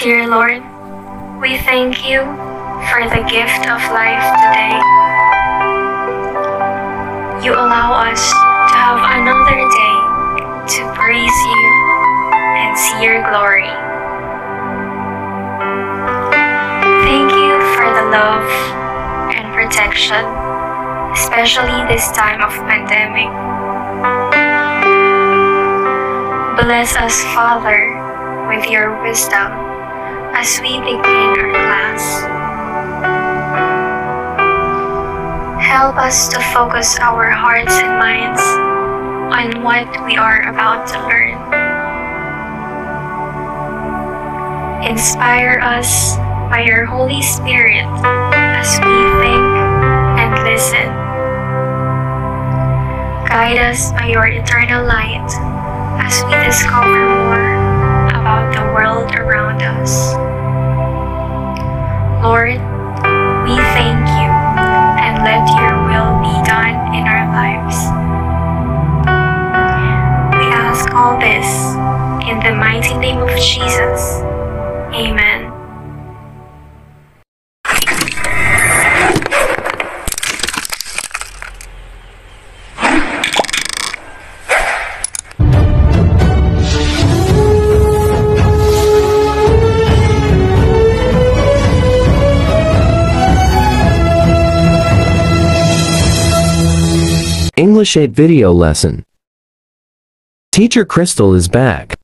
Dear Lord, we thank you for the gift of life today. You allow us to have another day to praise you and see your glory. Thank you for the love and protection, especially this time of pandemic. Bless us, Father, with your wisdom as we begin our class. Help us to focus our hearts and minds on what we are about to learn. Inspire us by your Holy Spirit as we think and listen. Guide us by your eternal light as we discover more about the world around us. Lord, we thank you and let your will be done in our lives. We ask all this in the mighty name of Jesus. Amen. English 8 video lesson. Teacher Crystal is back.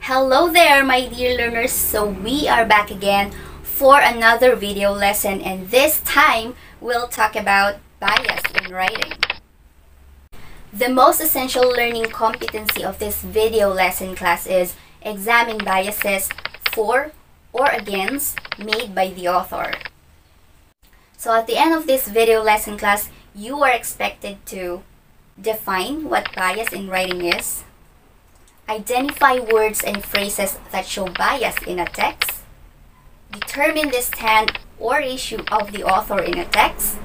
Hello there, my dear learners. So we are back again for another video lesson and this time we'll talk about bias in writing. The most essential learning competency of this video lesson class is examine biases for or against made by the author. So at the end of this video lesson class, you are expected to define what bias in writing is, identify words and phrases that show bias in a text, determine the stand or issue of the author in a text,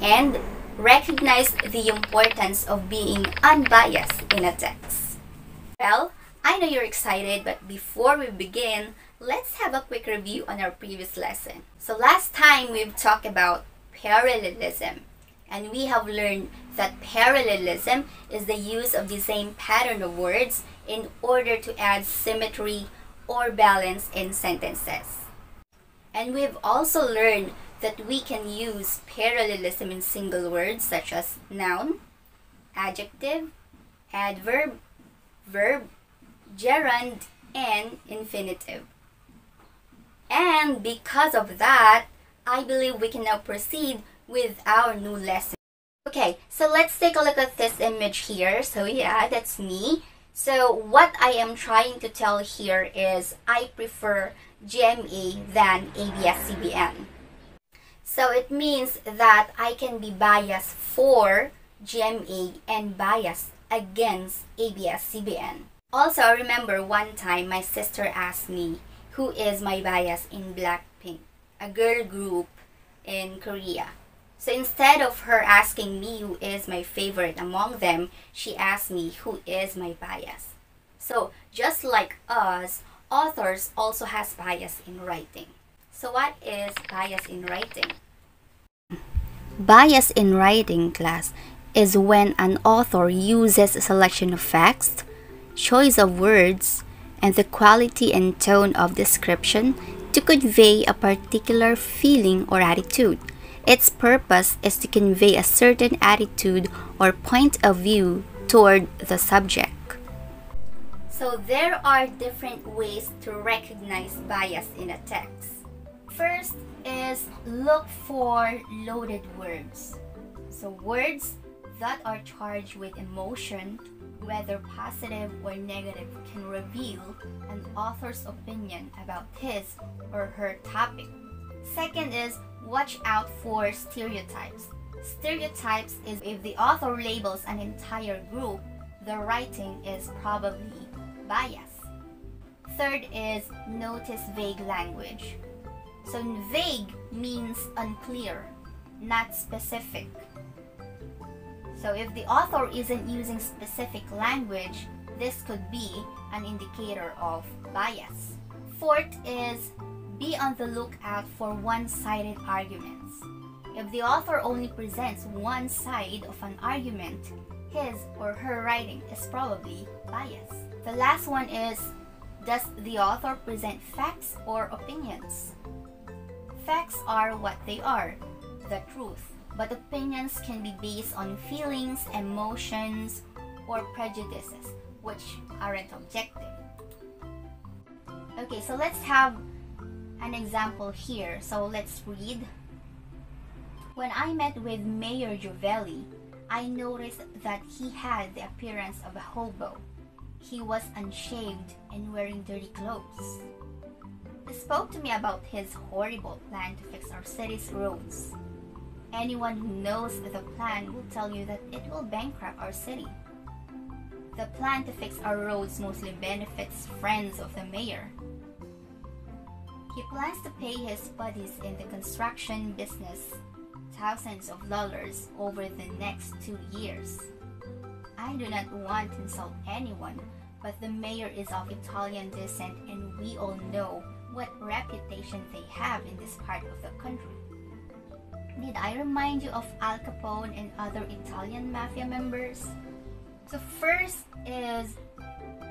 and recognize the importance of being unbiased in a text. Well, I know you're excited, but before we begin, let's have a quick review on our previous lesson. So last time we've talked about parallelism and we have learned that parallelism is the use of the same pattern of words in order to add symmetry or balance in sentences. And we've also learned that we can use parallelism in single words such as noun, adjective, adverb, verb, gerund, and infinitive. And because of that, I believe we can now proceed with our new lesson. Okay, so let's take a look at this image here. So yeah, that's me. So what I am trying to tell here is I prefer GMA than ABS-CBN. So it means that I can be biased for GMA and biased against ABS-CBN. Also, I remember one time my sister asked me who is my bias in Blackpink, a girl group in Korea. So instead of her asking me who is my favorite among them, she asked me who is my bias. So just like us, authors also has bias in writing. So what is bias in writing? Bias in writing class is when an author uses a selection of facts, choice of words, and the quality and tone of description to convey a particular feeling or attitude. Its purpose is to convey a certain attitude or point of view toward the subject. So there are different ways to recognize bias in a text. First is look for loaded words. So words that are charged with emotion, whether positive or negative, can reveal an author's opinion about his or her topic. Second is watch out for stereotypes. Stereotypes is if the author labels an entire group, the writing is probably biased. Third is notice vague language. So vague means unclear, not specific. So if the author isn't using specific language, This could be an indicator of bias. Fourth is be on the lookout for one-sided arguments. If the author only presents one side of an argument, his or her writing is probably biased. The last one is Does the author present facts or opinions? Facts are what they are, the truth, but opinions can be based on feelings, emotions, or prejudices, which aren't objective. Okay, so let's have an example here. So let's read. When I met with Mayor Jovelli, I noticed that he had the appearance of a hobo. He was unshaved and wearing dirty clothes. He spoke to me about his horrible plan to fix our city's roads. Anyone who knows the plan will tell you that it will bankrupt our city. The plan to fix our roads mostly benefits friends of the mayor. He plans to pay his buddies in the construction business thousands of dollars over the next two years. I do not want to insult anyone, but the mayor is of Italian descent and we all know what reputation they have in this part of the country. Did I remind you of Al Capone and other Italian mafia members? So first is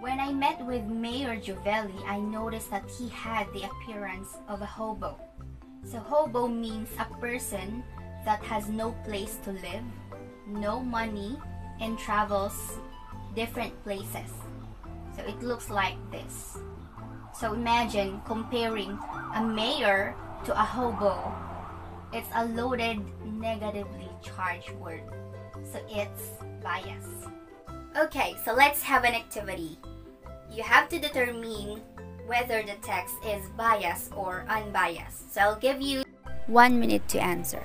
when I met with Mayor Jovelli, I noticed that he had the appearance of a hobo. So hobo means a person that has no place to live, no money, and travels different places. So it looks like this. So imagine comparing a mayor to a hobo. It's a loaded, negatively charged word. So it's bias. Okay, so let's have an activity. You have to determine whether the text is biased or unbiased. So I'll give you one minute to answer.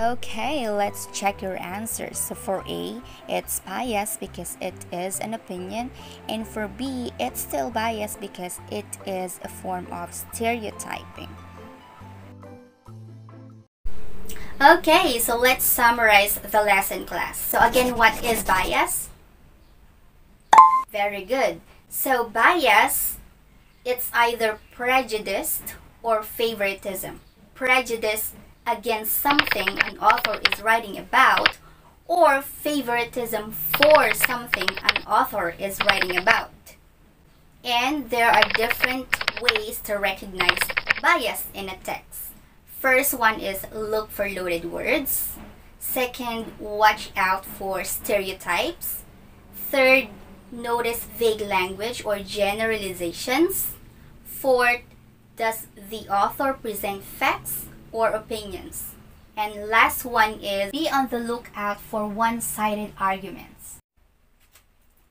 Okay, let's check your answers. So for A, it's biased because it is an opinion, and for B, it's still biased because it is a form of stereotyping. Okay, so let's summarize the lesson class. So again, what is bias? Very good. So bias, it's either prejudiced or favoritism. Prejudice against something an author is writing about or favoritism for something an author is writing about. And there are different ways to recognize bias in a text. First one is look for loaded words. Second, watch out for stereotypes. Third, notice vague language or generalizations. Fourth, does the author present facts or opinions. And last one is be on the lookout for one-sided arguments.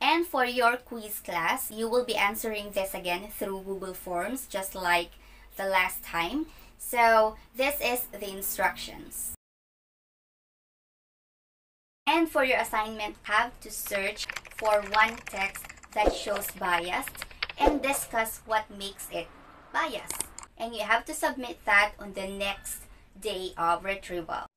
And for your quiz class, you will be answering this again through Google Forms just like the last time. So this is the instructions. And for your assignment, have to search for one text that shows biased and discuss what makes it biased and you have to submit that on the next day of retrieval.